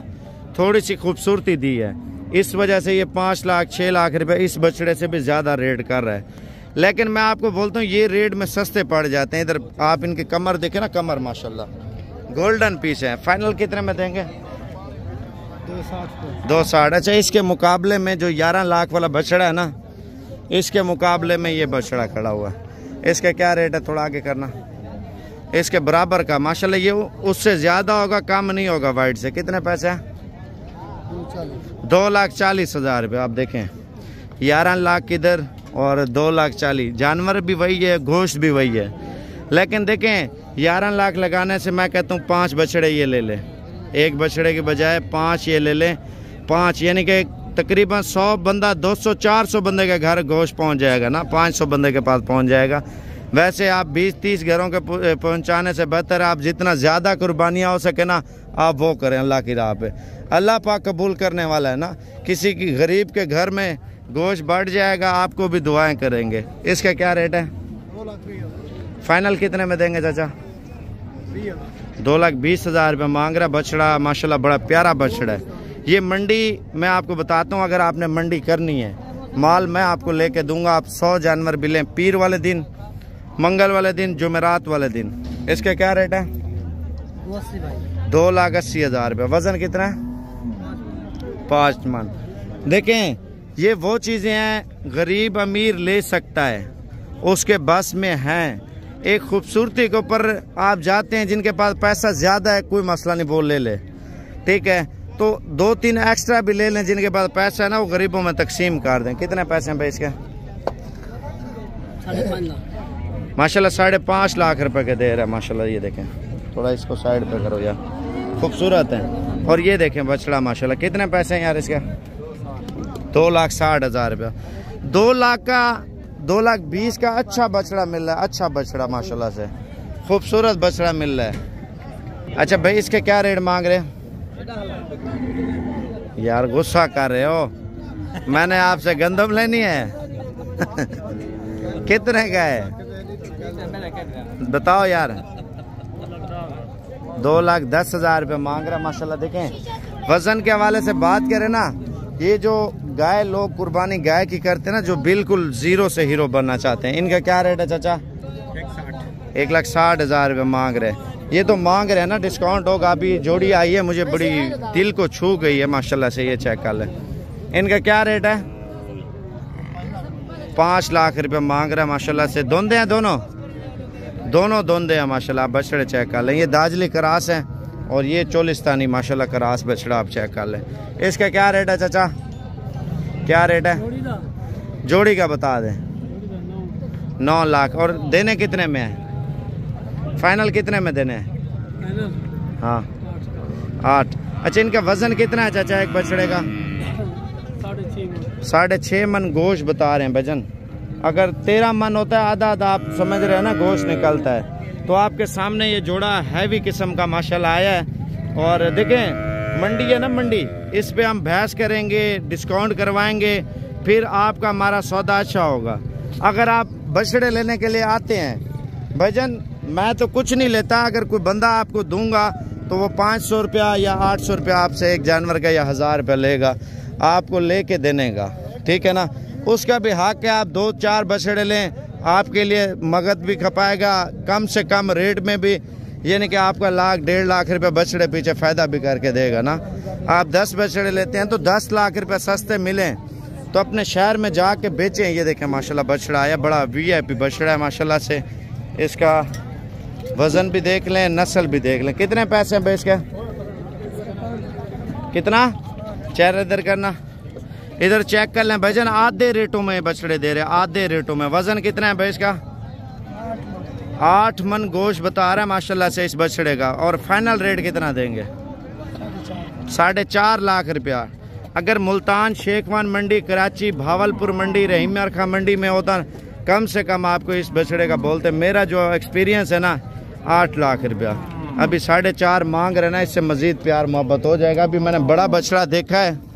थोड़ी सी खूबसूरती दी है। इस वजह से ये पाँच लाख छः लाख रुपए इस बछड़े से भी ज़्यादा रेट कर रहा है। लेकिन मैं आपको बोलता हूँ ये रेट में सस्ते पड़ जाते हैं इधर आप इनकी कमर देखें ना कमर माशाल्लाह। गोल्डन पीस है। फाइनल कितने में देंगे? दो साठ अच्छा इसके मुकाबले में जो ग्यारह लाख वाला बछड़ा है ना इसके मुकाबले में ये बछड़ा खड़ा हुआ है। इसका क्या रेट है? थोड़ा आगे करना। इसके बराबर का। माशाल्लाह ये उससे ज़्यादा होगा कम नहीं होगा वाइट से। कितने पैसे हैं? दो लाख चालीस हज़ार रुपये आप देखें। ग्यारह लाख किधर और दो लाख चालीस। जानवर भी वही है गोश्त भी वही है। लेकिन देखें ग्यारह लाख लगाने से मैं कहता हूँ पाँच बछड़े ये ले लें। एक बछड़े के बजाय पाँच ये ले लें। पाँच, यानी कि तकरीबन सौ बंदा, दो सौ, चार सौ बंदे के घर गोश्त पहुँच जाएगा ना, पाँच सौ बंदे के पास पहुँच जाएगा। वैसे आप बीस, तीस घरों के पहुँचाने से बेहतर आप जितना ज़्यादा कुर्बानियाँ हो सके ना, आप वो करें, अल्लाह की राह पे। अल्लाह पाक कबूल करने वाला है ना, किसी की गरीब के घर में गोश्त बढ़ जाएगा, आपको भी दुआएँ करेंगे। इसका क्या रेट है? फाइनल कितने में देंगे चाचा? दो लाख बीस हज़ार रुपये मांग रहा बछड़ा, माशाल्लाह बड़ा प्यारा बछड़ा है। ये मंडी मैं आपको बताता हूँ, अगर आपने मंडी करनी है, माल मैं आपको लेके दूँगा, आप सौ जानवर भी लें पीर वाले दिन, मंगल वाले दिन, जुमेरात वाले दिन। इसका क्या रेट है? दो लाख अस्सी हज़ार रुपये। वज़न कितना है? पाँच मन। देखें, ये वो चीज़ें हैं, गरीब अमीर ले सकता है, उसके बस में हैं। एक खूबसूरती के ऊपर आप जाते हैं, जिनके पास पैसा ज़्यादा है, कोई मसला नहीं, बोल ले ले। ठीक है? तो दो तीन एक्स्ट्रा भी ले लें, जिनके पास पैसा है ना, वो गरीबों में तकसीम कर दें। कितने पैसे हैं भाई इसके? माशाल्लाह, साढ़े पाँच लाख रुपए के दे रहा है, माशाल्लाह, ये देखें। थोड़ा इसको साइड पे करो यार। खूबसूरत है। और ये देखें, बछड़ा, माशाल्लाह, कितने पैसे हैं यार इसके? दो लाख साठ हज़ार रुपया। दो लाख का दो लाख बीस का अच्छा बछड़ा मिल रहा है अच्छा बछड़ा, माशाल्लाह से। खूबसूरत बछड़ा मिल रहा है। अच्छा भाई, इसके क्या रेट मांग रहे यार, गुस्सा कर रहे हो। मैंने आपसे गंदम लेनी है। [laughs] कितने का है? बताओ यार। दो लाख दस हज़ार रुपये मांग रहा माशाल्लाह देखें। वज़न के हवाले से बात करें ना ये जो गाय लोग कुर्बानी गाय की करते हैं ना, जो बिल्कुल ज़ीरो से हीरो बनना चाहते हैं, इनका क्या रेट है चाचा? एक लाख साठ हज़ार रुपये मांग रहे ये तो मांग रहे हैं ना डिस्काउंट होगा, अभी जोड़ी आई है, मुझे बड़ी दिल को छू गई है, माशाल्लाह से ये चेक कर ले। इनका क्या रेट है? पाँच लाख रुपए मांग रहे हैं, माशाल्लाह से। दोंदे हैं दोनों? दोनों दोंदे हैं, माशाल्लाह बछड़े चेक कर लें। ये दाजली करास है। और ये चोलिस्तानी माशाल्लाह करास बछड़ा आप चेक कर लें। इसका क्या रेट है चाचा? क्या रेट है? जोड़ी का। बता दें। नौ लाख। और देने कितने में है? फाइनल कितने में देने हैं? हाँ। आठ। अच्छा इनका वज़न कितना है चाचा एक बछड़े का? साढ़े छः मन। गोश्त बता रहे हैं भजन। अगर तेरह मन होता है आधा आधा आप समझ रहे हैं ना गोश्त निकलता है। तो आपके सामने ये जोड़ा हैवी किस्म का माशाल्लाह आया है। और देखें, मंडी है ना मंडी? इस पे हम बहस करेंगे डिस्काउंट करवाएँगे, फिर आपका हमारा सौदा अच्छा होगा। अगर आप बछड़े लेने के लिए आते हैं, भजन, मैं तो कुछ नहीं लेता, अगर कोई बंदा आपको दूँगा तो वो पाँच सौ रुपया या आठ सौ रुपया आपसे एक जानवर का या हज़ार रुपया लेगा, आपको लेके देने का। ठीक है ना? उसका भी हक है, आप दो चार बछड़े लें आपके लिए मगध भी खपाएगा, कम से कम रेट में भी, यानी कि आपका लाख, डेढ़ लाख रुपए बछड़े पीछे फ़ायदा भी करके देगा ना। आप दस बछड़े लेते हैं तो दस लाख रुपए सस्ते मिलें तो अपने शहर में जाके बेचें। ये देखें, माशाल्लाह, बछड़ा आया, बड़ा वी आई पी बछड़ा है, माशाल्लाह से। इसका वज़न भी देख लें, नस्ल भी देख लें। कितने पैसे हैं बेच के कितना? चेहरा इधर करना। इधर चेक कर लें भजन, आधे रेटों में बछड़े दे रहे आधे रेटों में। वज़न कितना है भैंस का? आठ मन गोश्त बता रहा है, माशाल्लाह से इस बछड़े का। और फाइनल रेट कितना देंगे? साढ़े चार लाख रुपया। अगर मुल्तान, शेखवान मंडी, कराची, भावलपुर मंडी रहीम खां मंडी में होता, कम से कम आपको इस बछड़े का बोलते। मेरा जो एक्सपीरियंस है ना, आठ लाख रुपया। अभी साढ़े चार मांग रहे ना, इससे मजीद प्यार मोहब्बत हो जाएगा। अभी मैंने बड़ा बछड़ा देखा है।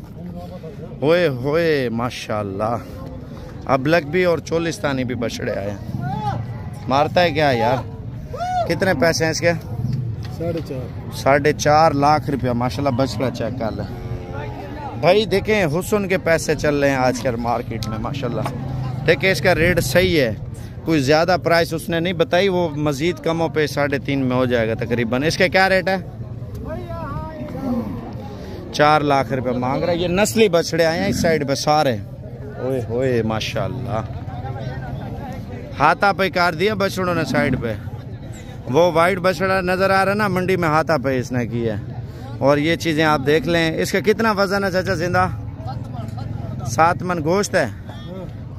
होए होए माशाल्लाह। अबलक भी और चोलिस्तानी भी बछड़े आए मारता है क्या यार? कितने पैसे हैं इसके? साढ़े चार। साढ़े चार लाख रुपया माशाल्लाह बछड़ा चेक कर ले। भाई देखें हुसन के पैसे चल रहे हैं आजकल मार्केट में माशाल्लाह। देखिए इसका रेट सही है। कोई ज़्यादा प्राइस उसने नहीं बताई वो मज़ीद कमों पे साढ़े तीन में हो जाएगा तकरीबन। इसका क्या रेट है? चार लाख रुपए मांग रहा है। ये नस्ली बछड़े आए हैं, इस साइड पे सारे ओए होए, माशाल्लाह। हाथा पे कार दिया बछड़ों ने साइड पे। वो वाइट बछड़ा नज़र आ रहा है ना, मंडी में हाथा पे इसने किया और ये चीज़ें आप देख लें। इसका कितना वज़न है चाचा ज़िंदा? सात मन गोश्त है।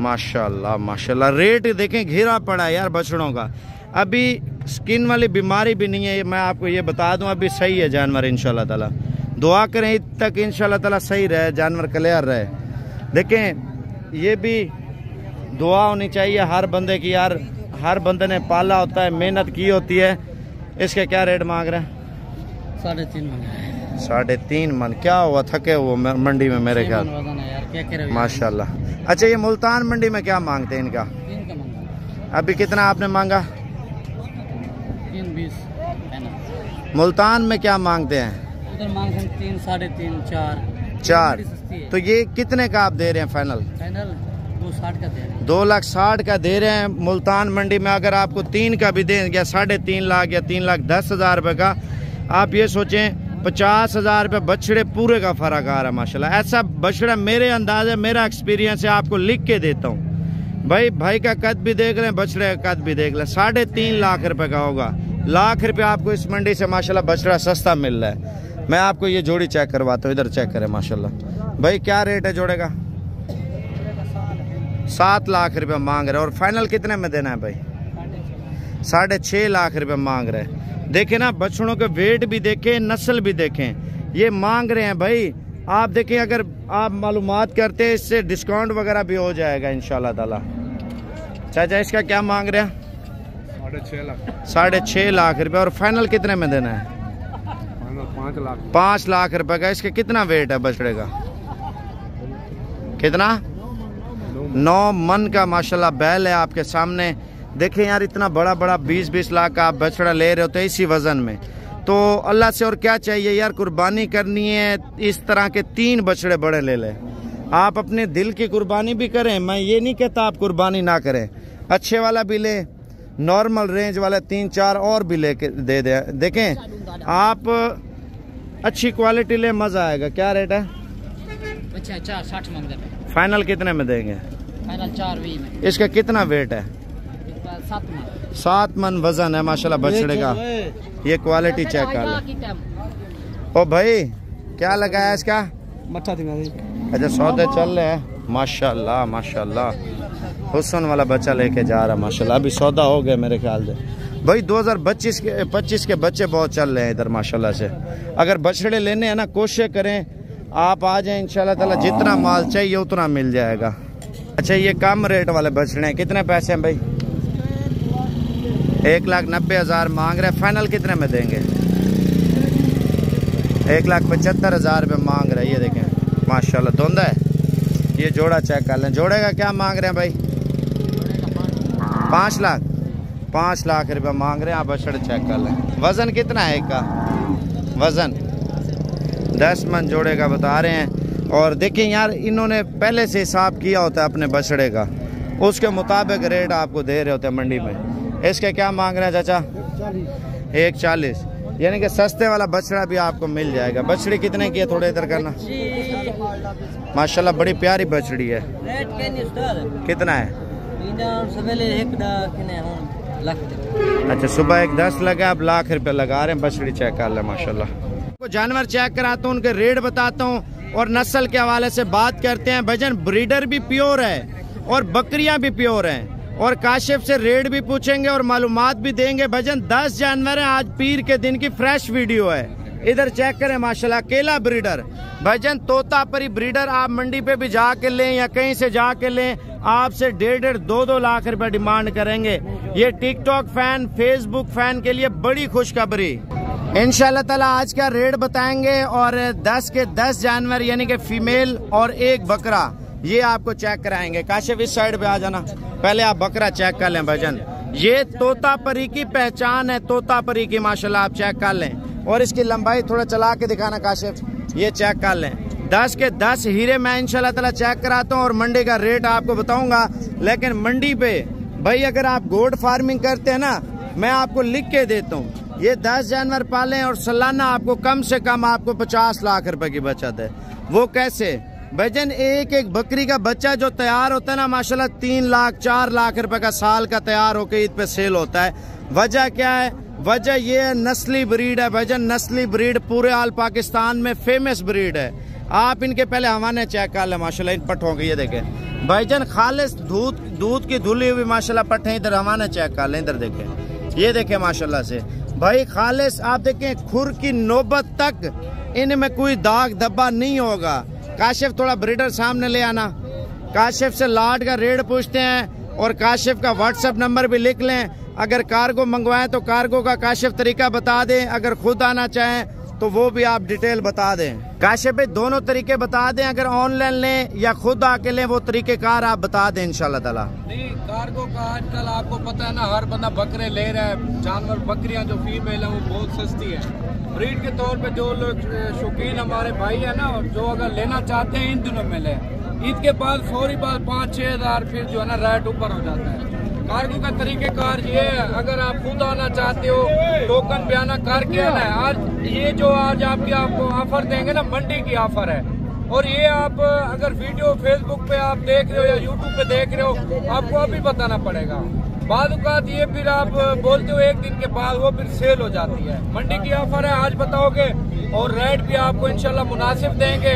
माशाल्लाह माशाल्लाह। रेट देखें, घिरा पड़ा है यार बछड़ों का। अभी स्किन वाली बीमारी भी नहीं है मैं आपको ये बता दूँ, अभी सही है जानवर, इंशाल्लाह ताला। दुआ करें ईद तक इंशाल्लाह ताला सही रहे जानवर क्लियर रहे। देखें ये भी दुआ होनी चाहिए हर बंदे की यार हर बंदे ने पाला होता है मेहनत की होती है। इसके क्या रेट मांग रहे हैं? साढ़े तीन मन साढ़े तीन मन क्या हुआ थके वो मंडी में मेरे ख्याल? माशाल्लाह। अच्छा ये मुल्तान मंडी में क्या मांगते हैं इनका? अभी कितना आपने मांगा? मुल्तान में क्या मांगते हैं? उधर मांग तीन साढ़े तीन चार। चार। तो ये कितने का आप दे रहे हैं फाइनल फाइनल दो साठ का दे रहे हैं। दो लाख साठ का दे रहे हैं। मुल्तान मंडी में अगर आपको तीन का भी दें या साढ़े तीन लाख या तीन लाख दस हज़ार रुपए का आप ये सोचें पचास हज़ार रुपये बछड़े पूरे का फ़र्क आ रहा है माशाल्लाह। ऐसा बछड़ा मेरे अंदाज है मेरा एक्सपीरियंस है आपको लिख के देता हूँ। भाई भाई का कद भी देख लें बछड़े का कद भी देख लें। साढ़े तीन लाख रुपए का होगा। लाख रुपए आपको इस मंडी से माशाल्लाह बछड़ा सस्ता मिल रहा है। मैं आपको ये जोड़ी चेक करवाता हूँ इधर चेक करें माशाल्लाह। भाई क्या रेट है जोड़े का? सात लाख रुपए मांग रहे हैं और फाइनल कितने में देना है भाई? साढ़े छः लाख रुपए मांग रहे हैं। देखें ना बछड़ों के वेट भी देखें नस्ल भी देखें। ये मांग रहे हैं भाई आप देखें अगर आप मालूम करते हैं इससे डिस्काउंट वगैरह भी हो जाएगा इन ताला। चाचा इसका क्या मांग रहे हैं? साढ़े छः लाख। साढ़े छः लाख रुपए और फाइनल कितने में देना है? पाँच लाख। पाँच लाख रुपए का, इसका कितना वेट है बछड़े का? कितना? नौ मन का, माशाल्लाह, बैल है आपके सामने। देखें यार, इतना बड़ा बड़ा बीस बीस लाख का आप बछड़ा ले रहे हो तो इसी वज़न में। तो अल्लाह से और क्या चाहिए यार, कुर्बानी करनी है, इस तरह के तीन बछड़े बड़े ले लें। आप अपने दिल की कुर्बानी भी करें, मैं ये नहीं कहता आप कुर्बानी ना करें। अच्छे वाला भी ले, नॉर्मल रेंज वाला तीन चार और भी ले दे दे। देखें, आप अच्छी क्वालिटी ले मज़ा आएगा। क्या रेट है? अच्छा चार साठ मंगते पे फाइनल कितने में देंगे? फाइनल चार वी में। इसका कितना वेट है? सात मन। सात मन वज़न है माशाल्लाह बछड़े का ये क्वालिटी चेक कर लो। ओ भाई क्या लगाया इसका? अच्छा सौदे चल रहे हैं। माशाल्लाह माशाल्लाह। हुसन वाला बच्चा लेके जा रहा है माशाल्लाह। अभी सौदा हो गया मेरे ख्याल से। भाई 2025 के 25 के बच्चे बहुत चल रहे हैं इधर, माशाल्लाह से। अगर बछड़े लेने हैं ना, कोशिश करें, आप आ जाएँ, इंशाल्लाह ताला, जितना माल चाहिए, उतना मिल जाएगा। अच्छा ये कम रेट वाले बछड़े हैं, कितने पैसे हैं भाई? एक लाख नब्बे हज़ार मांग रहे हैं फाइनल कितने में देंगे? एक लाख पचहत्तर हज़ार रुपये मांग रहे ये देखें, माशाल्लाह, धुंधा है। ये जोड़ा चेक कर लें, जोड़े का क्या मांग रहे हैं भाई? पाँच लाख। पाँच लाख रुपए मांग रहे हैं आप बछड़ चेक कर लें। वज़न कितना है एक का वज़न? दस मन जोड़े का बता रहे हैं। और देखें यार इन्होंने पहले से हिसाब किया होता है अपने बछड़े का। उसके मुताबिक रेट आपको दे रहे होते हैं मंडी में। इसके क्या मांग रहे हैं चाचा? एक चालीस। यानी कि सस्ते वाला बछड़ा भी आपको मिल जाएगा। बछड़ी कितने की है? थोड़े इधर करना। माशाल्लाह बड़ी प्यारी बछड़ी है। कितना है। लगते अच्छा सुबह एक दस लगा अब लाख रुपए लगा रहे हैं बछड़ी चेक कर ले माशाल्लाह। को जानवर चेक कराता हूँ उनके रेट बताता हूँ और नस्ल के हवाले से बात करते हैं। भजन ब्रीडर भी प्योर है और बकरियाँ भी प्योर है और काशिफ से रेट भी पूछेंगे और मालूम भी देंगे। भजन दस जानवर हैं आज पीर के दिन की फ्रेश वीडियो है। इधर चेक करें, माशाल्लाह, केला ब्रीडर। भजन तोता परी ब्रीडर आप मंडी पे भी जाके लें या कहीं से जा जाके लें, आपसे डेढ़ डेढ़, दो दो लाख रुपए डिमांड करेंगे। ये टिकटॉक फ़ैन, फेसबुक फ़ैन के लिए बड़ी खुशखबरी। इंशाल्लाह ताला आज का रेट बताएँगे और 10 के 10 जानवर, यानी कि फीमेल और एक बकरा, ये आपको चेक कराएँगे। काशिफ, इस साइड पे आ जाना। पहले आप बकरा चेक कर लें भजन ये तोता परी की पहचान है तोता परी की, माशाल्लाह, आप चेक कर लें। और इसकी लंबाई थोड़ा चला के दिखाना काशिफ। ये चेक कर लें। दस के दस हीरे मैं इंशाल्लाह ताला चेक कराता हूँ और मंडी का रेट आपको बताऊँगा। लेकिन मंडी पे, भाई, अगर आप गोड फ़ार्मिंग करते हैं ना, मैं आपको लिख के देता हूँ। ये दस जानवर पालें और सालाना आपको कम से कम आपको पचास लाख रुपए की बचत है। वो कैसे? भजन एक एक बकरी का बच्चा जो तैयार होता है ना, माशाल्लाह तीन लाख, चार लाख रुपए का साल का तैयार होकर ईद पे सेल होता है। वजह क्या है? वजह ये है, नस्ली ब्रीड है भजन नस्ली ब्रीड पूरे आल पाकिस्तान में फ़ेमस ब्रीड है। आप इनके पहले हवाने चेक कर ले, माशाल्लाह, इन पट्टों के, ये देखें। भाईजान, खालिश दूध दूध की धुली हुई, माशाल्लाह पट्टे इधर हवाने चेक कर ले, इधर देखें। ये देखें, माशाल्लाह से। भाई, खालिश, आप देखें, खुर की नौबत तक इनमें कोई दाग धब्बा नहीं होगा। काशिफ थोड़ा ब्रीडर सामने ले आना। काशिफ से लाट का रेट पूछते हैं और काशिफ का व्हाट्सएप नंबर भी लिख लें। अगर कार्गो मंगवाएँ तो कार्गो का काशिफ तरीका बता दें। अगर खुद आना चाहें तो वो भी आप डिटेल बता दें। काशिफ भाई दोनों तरीके बता दें। अगर ऑनलाइन लें या खुद आके लें, वो तरीके कार आप बता दें ताला। नहीं कार्गो का आजकल आपको पता है ना, हर बंदा बकरे ले रहा है। जानवर, बकरियाँ जो फीमेल है, वो बहुत सस्ती है। ब्रीड के तौर पे जो लोग शौकीन हमारे भाई है ना जो अगर लेना चाहते हैं, इन दिनों में ले। ईद के बाद फौरी बाद पाँच छः हज़ार फिर जो है ना रेट ऊपर हो जाता है। कार्गो का तरीकेकार ये अगर आप खुद आना चाहते हो टोकन भी आना करके आना है। आज ये जो आज आपकी आपको ऑफ़र देंगे ना मंडी की ऑफ़र है। और ये आप, अगर वीडियो फेसबुक पे आप देख रहे हो या यूट्यूब पे देख रहे हो, आपको अभी बताना पड़ेगा। बाद ये फिर आप बोलते हो, एक दिन के बाद वो फिर सेल हो जाती है। मंडी की ऑफ़र है, आज बताओगे। और रेट भी आपको इंशाल्लाह मुनासिब देंगे।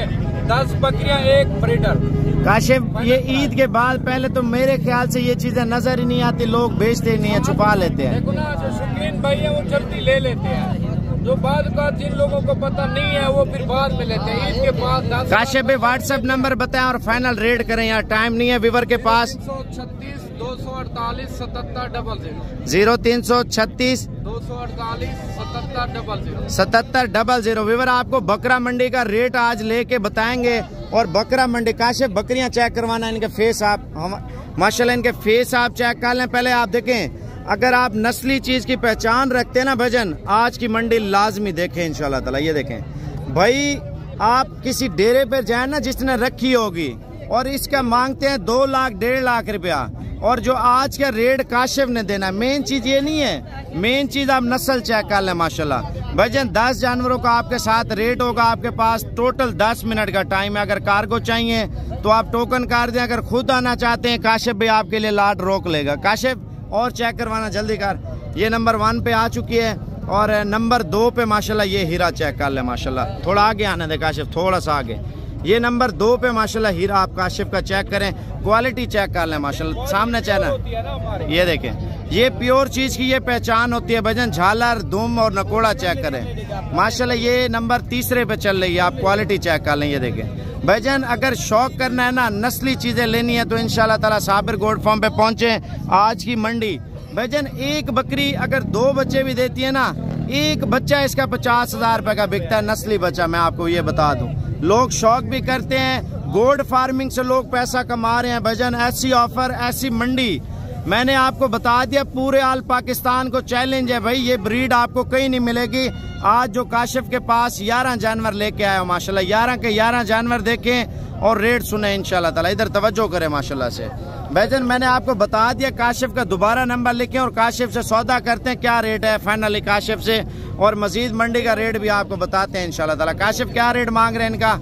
दस बकरियाँ, एक ब्रीडर काशिफ ये ईद के बाद पहले तो मेरे ख्याल से ये चीज़ें नज़र ही नहीं आती लोग बेचते नहीं है छुपा लेते हैं। देखो ना जो शौकीन भाई है वो जल्दी ले लेते हैं। जो बाद का जिन लोगों को पता नहीं है वो फिर बाद में लेते हैं। ईद के बाद काशिफ भाई व्हाट्सएप नंबर बताएँ और फाइनल रेट करें यार टाइम नहीं है विवर के पास। छत्तीस दो सौ अड़तालीस सतहत्तर डबल ज़ीरो ज़ीरो तीन सौ छत्तीस दो सौ अड़तालीस सतहत्तर डबल ज़ीरो सतहत्तर डबल ज़ीरो विवर आपको बकरा मंडी का रेट आज लेके बताएँगे। और बकरा मंडी काशिफ बकरियाँ चेक करवाना, इनके फेस आप, हम माशाल्लाह, इनके फेस आप चेक कर लें, पहले आप देखें। अगर आप नस्ली चीज़ की पहचान रखते हैं ना भजन, आज की मंडी लाजमी देखें ताला, ये देखें। भाई, आप किसी डेरे पर जाए ना, जिसने रखी होगी, और इसका मांगते हैं दो लाख, डेढ़ लाख रुपया। और जो आज का रेट काशिफ ने देना मेन चीज़ ये नहीं है मेन चीज़ आप नस्ल चेक कर लें, माशाल्लाह। भजन दस जानवरों का आपके साथ रेट होगा, आपके पास टोटल दस मिनट का टाइम है। अगर कार्गो चाहिए तो आप टोकन कर दें। अगर खुद आना चाहते हैं, काशिफ भी आपके लिए लाट रोक लेगा। काशिफ, और चेक करवाना, जल्दी कर। ये नंबर वन पे आ चुकी है, और नंबर दो पे माशाल्लाह ये हीरा चेक कर ले, माशाल्लाह। थोड़ा आगे आने दे काशिफ, थोड़ा सा आगे। ये नंबर दो पे माशाल्लाह हीरा आप काशिफ का चेक करें। क्वालिटी चेक कर लें, माशाल्लाह। सामने चैनल ये देखें। ये प्योर चीज़ की ये पहचान होती है भजन। झालर, धूम और नकोड़ा चेक करें। माशाल्लाह, ये नंबर तीसरे पे चल रही है। आप क्वालिटी चेक कर लें, ये देखें। भजन, अगर शौक करना है ना, नस्ली चीज़ें लेनी है तो इनशाला ताला साबिर गोल्ड फार्म पे पहुँचे। आज की मंडी। भजन, एक बकरी अगर दो बच्चे भी देती है ना, एक बच्चा इसका पचास हज़ार रुपए का बिकता है, नस्ली बच्चा। मैं आपको ये बता दूँ। लोग शौक भी करते हैं, गोल्ड फ़ार्मिंग से लोग पैसा कमा रहे हैं। भजन, ऐसी ऑफ़र ऐसी मंडी। मैंने आपको बता दिया, पूरे आल पाकिस्तान को चैलेंज है भाई, ये ब्रीड आपको कहीं नहीं मिलेगी। आज जो काशिफ के पास ग्यारह जानवर लेके हो, माशाल्लाह ग्यारह के ग्यारह जानवर देखें और रेट सुने ताला। इधर तवज्जो करें, माशाल्लाह से। बैजन मैंने आपको बता दिया, काशिफ का दोबारा नंबर लिखें और काशिफ से सौदा करते हैं, क्या रेट है फाइनली काशिफ से। और मजीद मंडी का रेट भी आपको बताते हैं, इंशाल्लाह ताला। काशिफ, क्या रेट मांग रहे हैं इनका?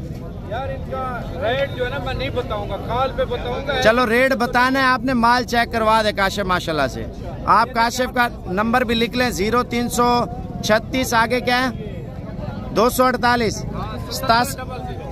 यार इनका रेट जो है ना मैं नहीं बताऊँगा कॉल पे बताऊँगा। चलो रेट बताना है, आपने माल चेक करवा दे काशिफ, माशाल्लाह से। आप काशिफ का नंबर भी लिख लें ज़ीरो तीन सौ छत्तीस, आगे क्या है? दो सौ अड़तालीस।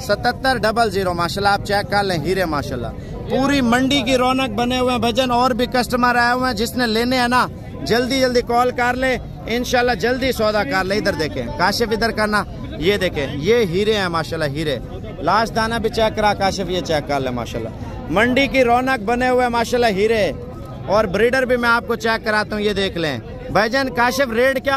सतहत्तर डबल ज़ीरो माशाल्लाह, आप चेक कर लें, हीरे, माशाल्लाह। पूरी मंडी की रौनक बने हुए हैं, भजन और भी कस्टमर आए हुए हैं, जिसने लेने हैं ना, जल्दी जल्दी कॉल कर ले इनशाला जल्दी सौदा कर ले। इधर देखें, काशिफ इधर करना, ये देखें, ये हीरे हैं, माशाल्लाह, हीरे। लास्ट दाना भी चेक करा, काशिफ ये चेक कर ले, माशाल्लाह। मंडी की रौनक बने हुए, माशाल्लाह, हीरे। और ब्रीडर भी मैं आपको चेक कराता हूँ, ये देख लें। भाईजान, काशिफ रेट क्या